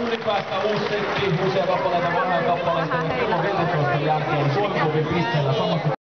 Kuten päästä uusi setti, uusia kappaleita, vanhoja kappaleita, ja kello 14 jälkeen. Suomi pisteellä samassa